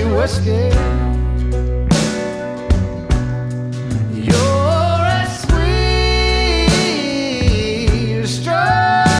whiskey.